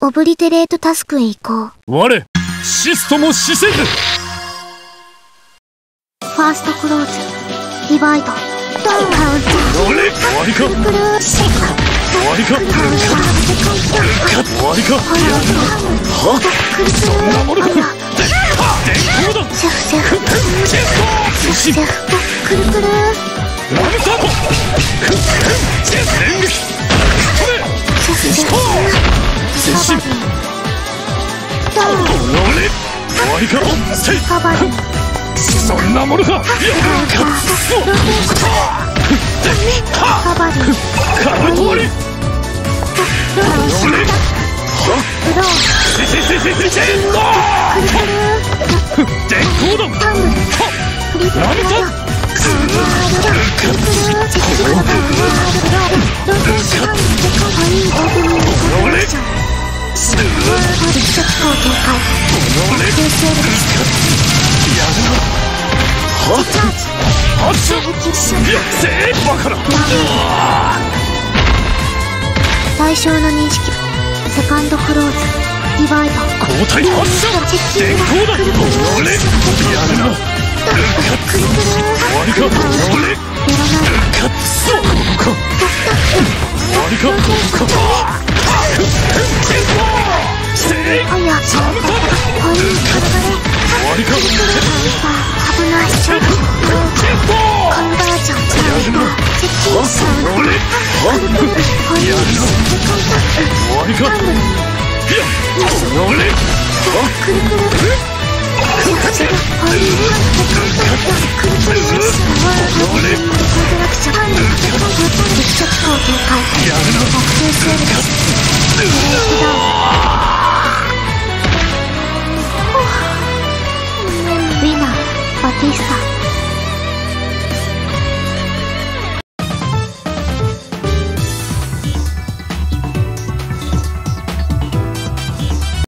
オブリテレートタスクへ行こう。我、シストも死せず。ファーストクローズ、リバイド、ドン。カウント。俺、終わりか。くるくる終わりか。終わりか。はそんなものか電光だシェフ。シェフシェフ。シェフシェフ。くるくる。ラブサートブローせせせせせせくるくる電光だト攻警戒俺修正力やるなはっはっしゃキッションいやせーバカな対象の認識セカンドクローズディバイド交代発射電光だ俺やるなくるくる終わり。か俺やらないかそうか終わりかかせーあやサムタコイン軽終わりか々危ないショットコンバージョンやるな接近ション俺はコインセカン終わりかいや俺はくるくるシェフシェフコインくるくるシャワーコントラクション接触攻警戒やるな修正力ダウン